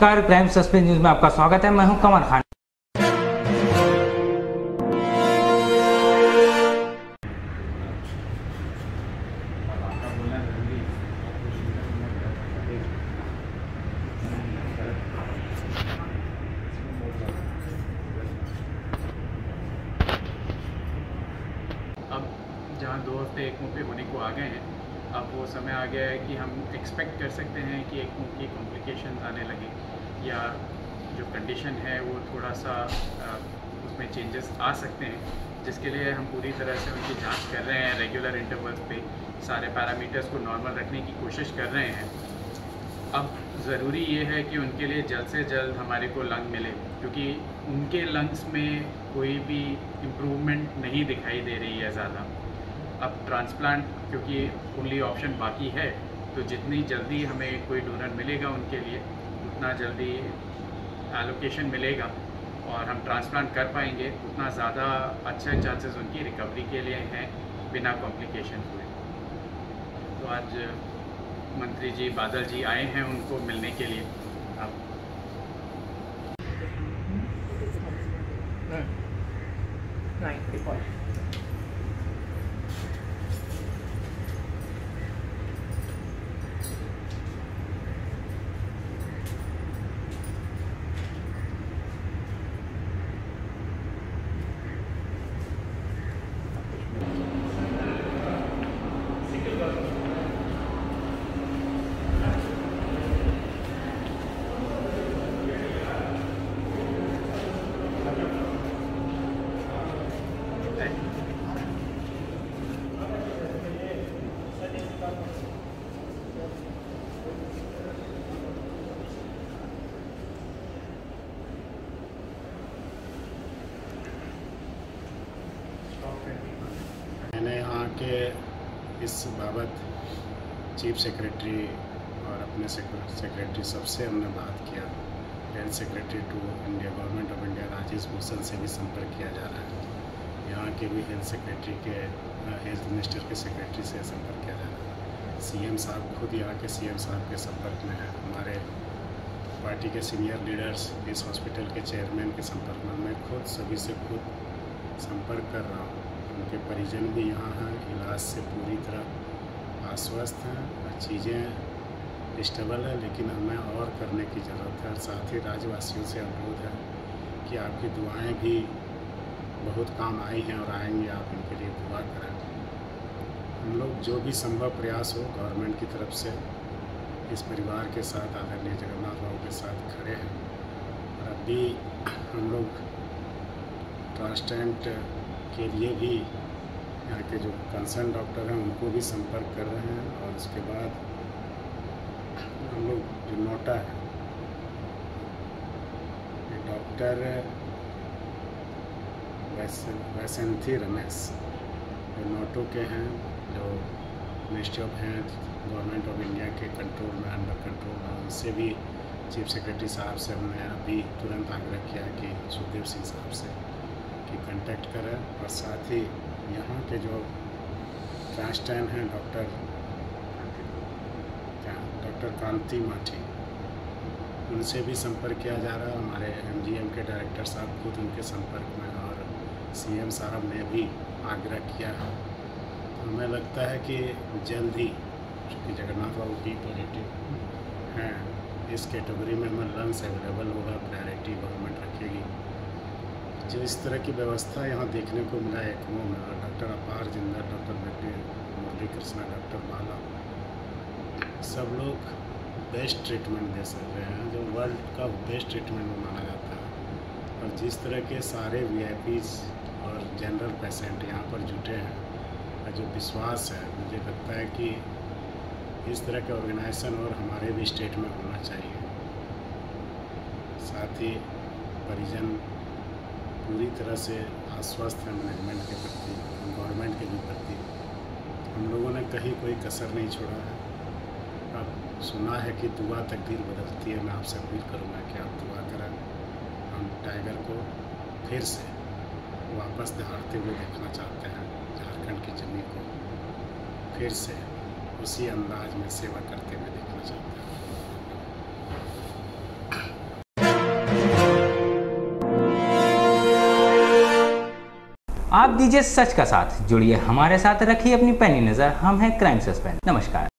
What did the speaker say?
नमस्कार crime suspense news में आपका स्वागत है। मैं हूँ कमर खान। अब जहाँ दो हफ़्ते एक पे होने को आ गए हैं अब वो समय आ गया है कि हम एक्सपेक्ट कर सकते हैं कि एक की कॉम्प्लिकेशन आने लगे, या जो कंडीशन है वो थोड़ा सा उसमें चेंजेस आ सकते हैं, जिसके लिए हम पूरी तरह से उनकी जाँच कर रहे हैं रेगुलर इंटरवल्स पे सारे पैरामीटर्स को नॉर्मल रखने की कोशिश कर रहे हैं। अब ज़रूरी ये है कि उनके लिए जल्द से जल्द हमारे को लंग मिले, क्योंकि उनके लंग्स में कोई भी इम्प्रूवमेंट नहीं दिखाई दे रही है ज़्यादा। अब ट्रांसप्लांट, क्योंकि ओनली ऑप्शन बाकी है तो जितनी जल्दी हमें कोई डोनर मिलेगा उनके लिए, उतना जल्दी एलोकेशन मिलेगा और हम ट्रांसप्लांट कर पाएँगे। उतना ज़्यादा अच्छे चांसेस उनकी रिकवरी के लिए हैं, बिना कॉम्प्लिकेशन हुए। तो आज मंत्री जी, बादल जी आए हैं उनको मिलने के लिए। अब मैंने यहाँ के इस बाबत चीफ सेक्रेटरी और अपने सेक्रेटरी सबसे हमने बात किया। Health secretary to India government of India Rajesh Bhushan से भी संपर्क किया जा रहा है। यहाँ के भी हेल्थ सेक्रेटरी के हेल्थ मिनिस्टर के सेक्रेटरी से संपर्क किया जा रहा है। सीएम साहब खुद यहाँ के सीएम साहब के संपर्क में है। हमारे पार्टी के सीनियर लीडर्स इस हॉस्पिटल के चेयरमैन के संपर्क में, मैं खुद सभी से खुद संपर्क कर रहा हूँ। उनके परिजन भी यहाँ हैं, इलाज से पूरी तरह आश्वस्त हैं और चीज़ें स्टेबल है, लेकिन हमें और करने की ज़रूरत है। और साथ ही राज्यवासियों से अनुरोध है कि आपकी दुआएँ भी बहुत काम आई हैं और आएँगी, आप इनके लिए दुआ करें। हम लोग जो भी संभव प्रयास हो, गवर्नमेंट की तरफ़ से इस परिवार के साथ, आदरणीय जगन्नाथ बाबू के साथ खड़े हैं। और अभी हम लोग ट्रांसटेंट के लिए भी यहाँ के जो कंसर्न डॉक्टर हैं, उनको भी संपर्क कर रहे हैं और उसके बाद हम लोग जो नोटा है डॉक्टर वैसे, वैसंथी रमेश, जो नोटो के हैं, जो ministry of health government of India के कंट्रोल में अंडर कंट्रोल में, उनसे भी चीफ सेक्रेटरी साहब से हमने अभी तुरंत आग्रह किया कि सुखदेव सिंह साहब से कि कांटेक्ट करें और साथ ही यहाँ के जो ट्रांसटैन हैं डॉक्टर क्या डॉक्टर कांति माठी, उनसे भी संपर्क किया जा रहा है। हमारे एमजीएम के डायरेक्टर साहब खुद उनके संपर्क में और सीएम साहब ने भी आग्रह किया है। हमें लगता है कि जल्द ही चूँकि जगन्नाथ बाबू की पॉजिटिव हैं। इस कैटेगरी में हमें लंग्स अवेलेबल होगा प्रायोरिटी गवर्नमेंट रखेगी। जो इस तरह की व्यवस्था यहाँ देखने को मिला है एकमो में doctor Apar Jindal, doctor Murali Murali Krishna doctor Bala. सब लोग बेस्ट ट्रीटमेंट दे सकते हैं, जो वर्ल्ड का बेस्ट ट्रीटमेंट माना जाता है। और जिस तरह के सारे वी और जनरल पेशेंट यहाँ पर जुटे हैं, और जो विश्वास है, मुझे लगता है कि इस तरह के ऑर्गेनाइजेशन और हमारे भी स्टेट में होना चाहिए। साथ ही परिजन पूरी तरह से आश्वस्त है मैनेजमेंट के प्रति गवर्नमेंट के भी प्रति। हम लोगों ने कहीं कोई कसर नहीं छोड़ा है। अब सुना है कि दुआ तकदीर बदलती है, मैं आपसे अपील करूँगा कि आप दुआ करें। हम टाइगर को फिर से वापस दहाड़ते हुए देखना चाहते हैं, झारखंड की ज़मीन को फिर से उसी अंदाज में सेवा करते हुए देखना चाहते हैं। आप दीजिए सच का साथ। जुड़िए हमारे साथ, रखिए अपनी पैनी नज़र। हम हैं क्राइम सस्पेंस नमस्कार।